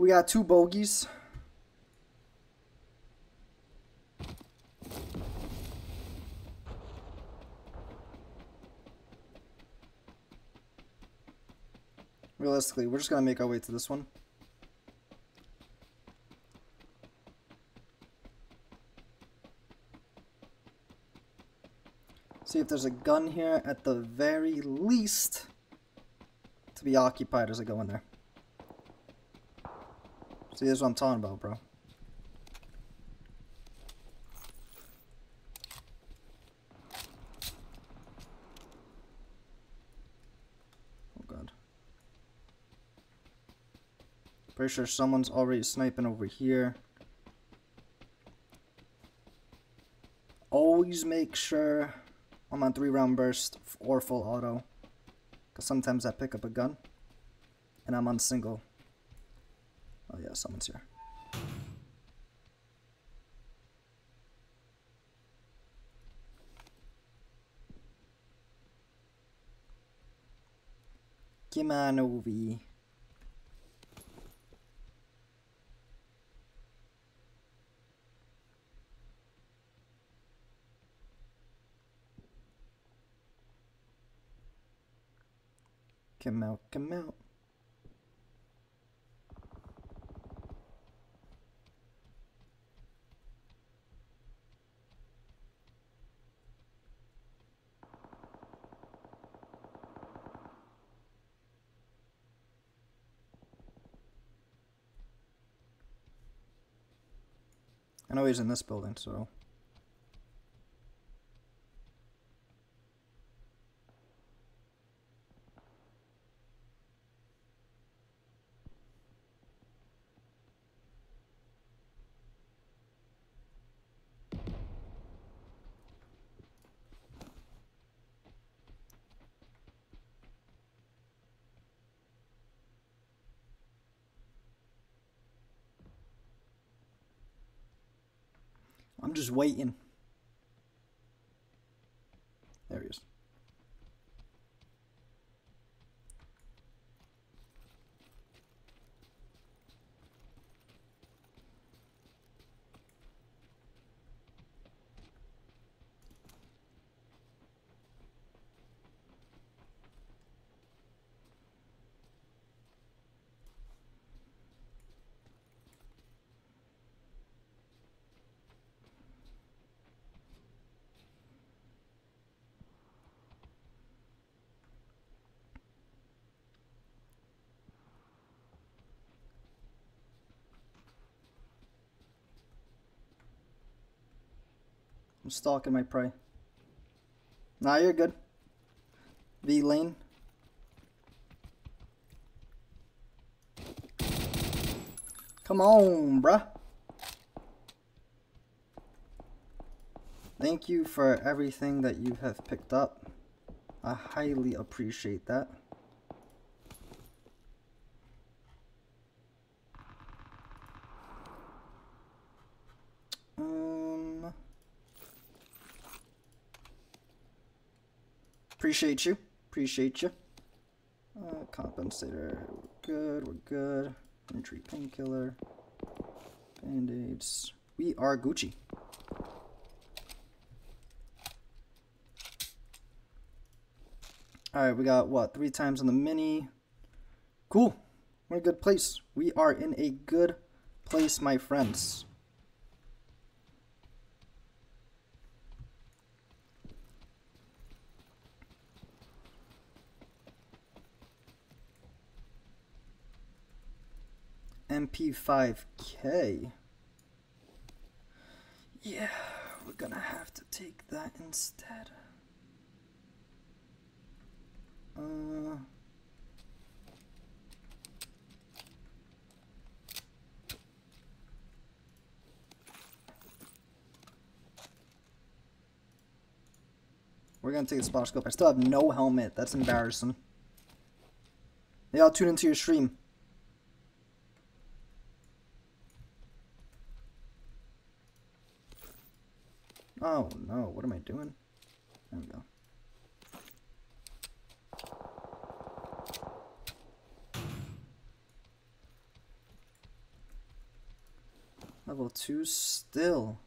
We got two bogeys. Realistically, we're just going to make our way to this one. See if there's a gun here at the very least to be occupied as I go in there. See, this what I'm talking about, bro. Oh god. Pretty sure someone's already sniping over here. Always make sure I'm on three round burst or full auto. Because sometimes I pick up a gun and I'm on single. Oh yeah, someone's here. Come on, Ovi. Come out, come out. Know he's in this building, so... I'm just waiting. There he is. I'm stalking my prey. Nah, you're good. V lane. Come on, bruh. Thank you for everything that you have picked up. I highly appreciate that. Appreciate you. Appreciate you. Uh, compensator. We're good. We're good. Entry painkiller. Band-aids. We are Gucci. Alright, we got what? Three times on the mini. Cool. We're in a good place. We are in a good place, my friends. MP5K. Yeah, we're gonna have to take that instead. Uh, we're gonna take the spot scope. I still have no helmet. That's embarrassing. They all tune into your stream. Oh no, what am I doing? There we go. Level 2 still.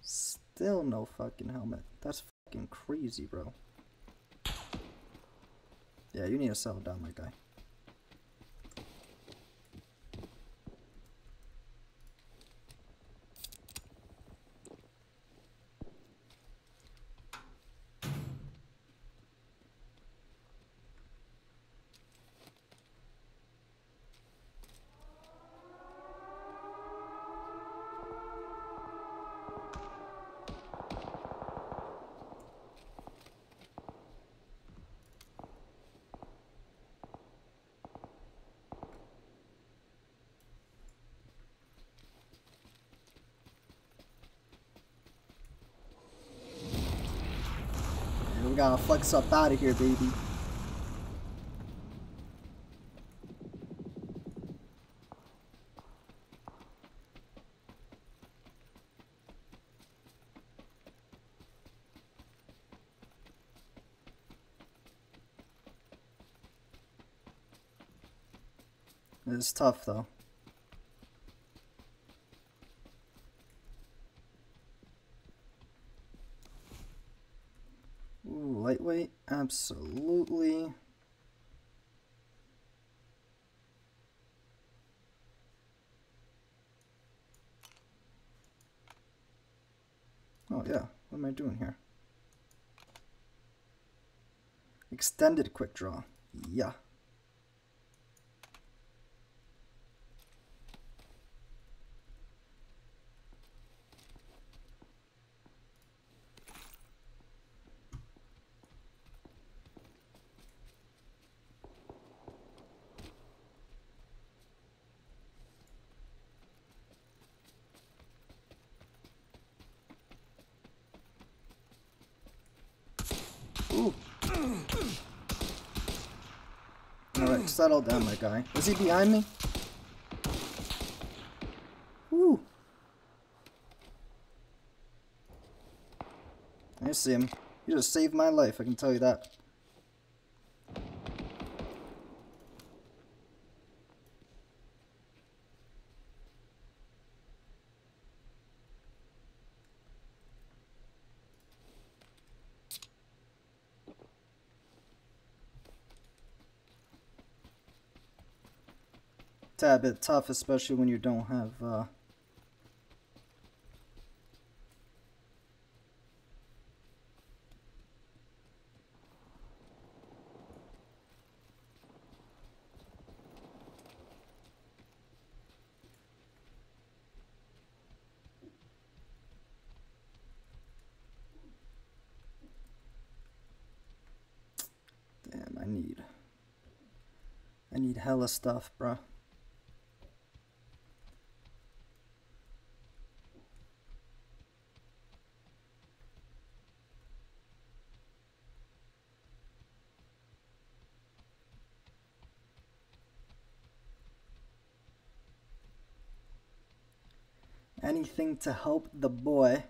Still no fucking helmet. That's fucking crazy, bro. Yeah, you need to settle down, my guy. We gotta flex up out of here, baby. It's tough though. Ooh, lightweight, absolutely. Oh yeah, what am I doing here? Extended quick draw, yeah. Ooh. Alright, settle down, my guy. Is he behind me? Woo. I see him. You just saved my life, I can tell you that. Tad bit tough, especially when you don't have uh, Damn, I need I need hella stuff, bruh. Anything to help the boy.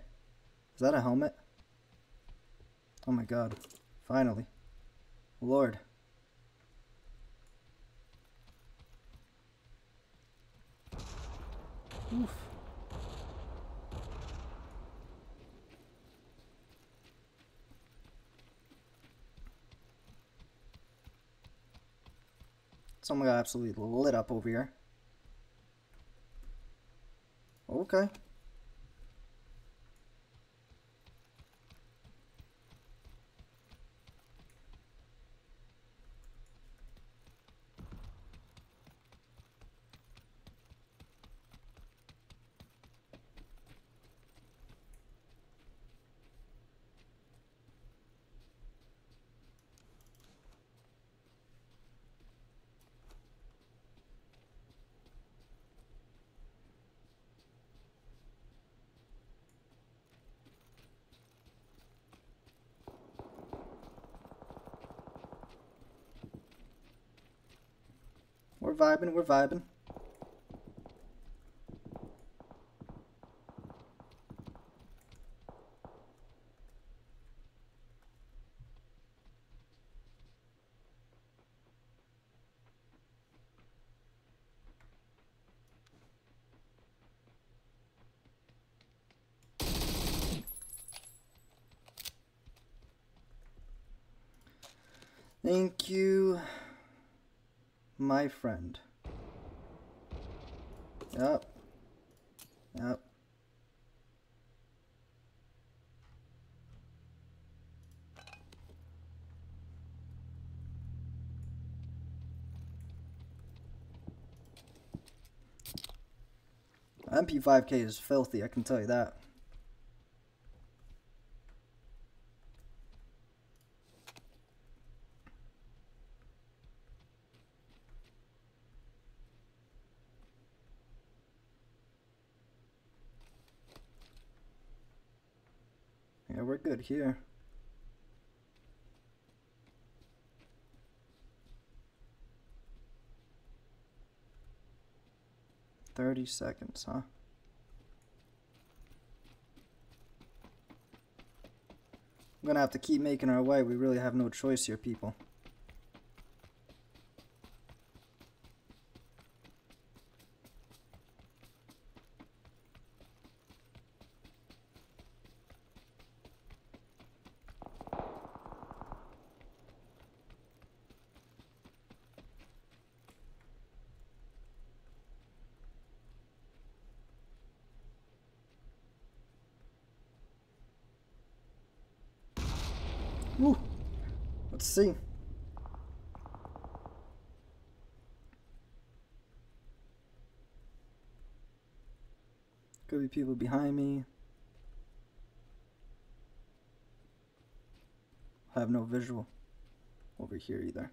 Is that a helmet? Oh my god. Finally. Lord. Oof. Someone got absolutely lit up over here. Okay. we're vibing, we're vibing. Thank you my friend. Yep. Yep. MP5K is filthy, I can tell you that. Yeah, we're good here. Thirty seconds, huh? I'm gonna have to keep making our way. We really have no choice here, people. Let's see. Could be people behind me. I have no visual over here either.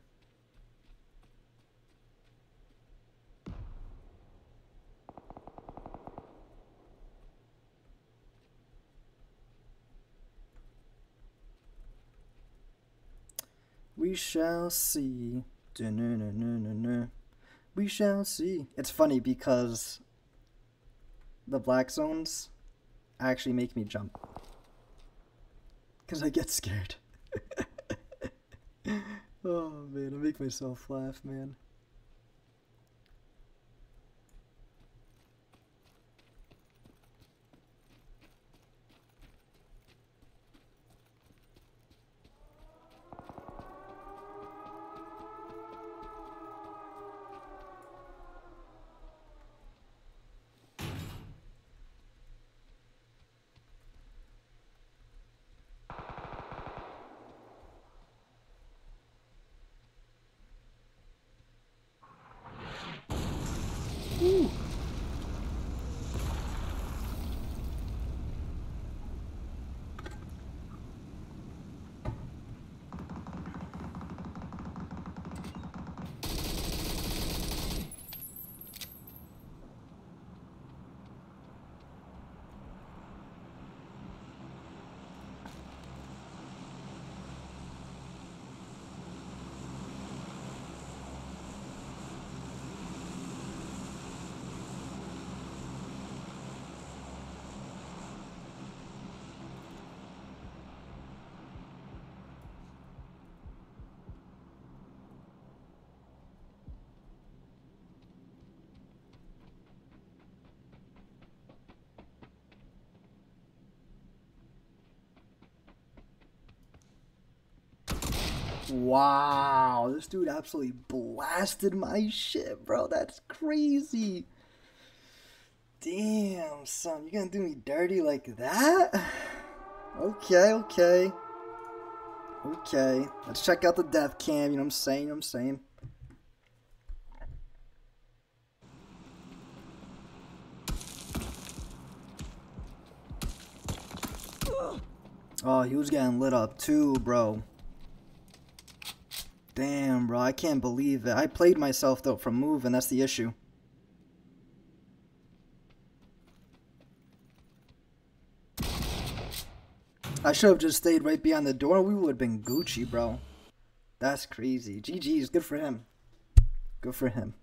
We shall see. We shall see. It's funny because the black zones actually make me jump. Because I get scared. oh man, I make myself laugh, man. Ooh. Wow, this dude absolutely blasted my shit, bro. That's crazy. Damn, son, you gonna do me dirty like that? Okay, okay. Okay, let's check out the death cam, you know what I'm saying, you know what I'm saying? Oh, he was getting lit up too, bro. Damn, bro, I can't believe it. I played myself, though, from moving. That's the issue. I should have just stayed right behind the door. We would have been Gucci, bro. That's crazy. GG's. Good for him. Good for him.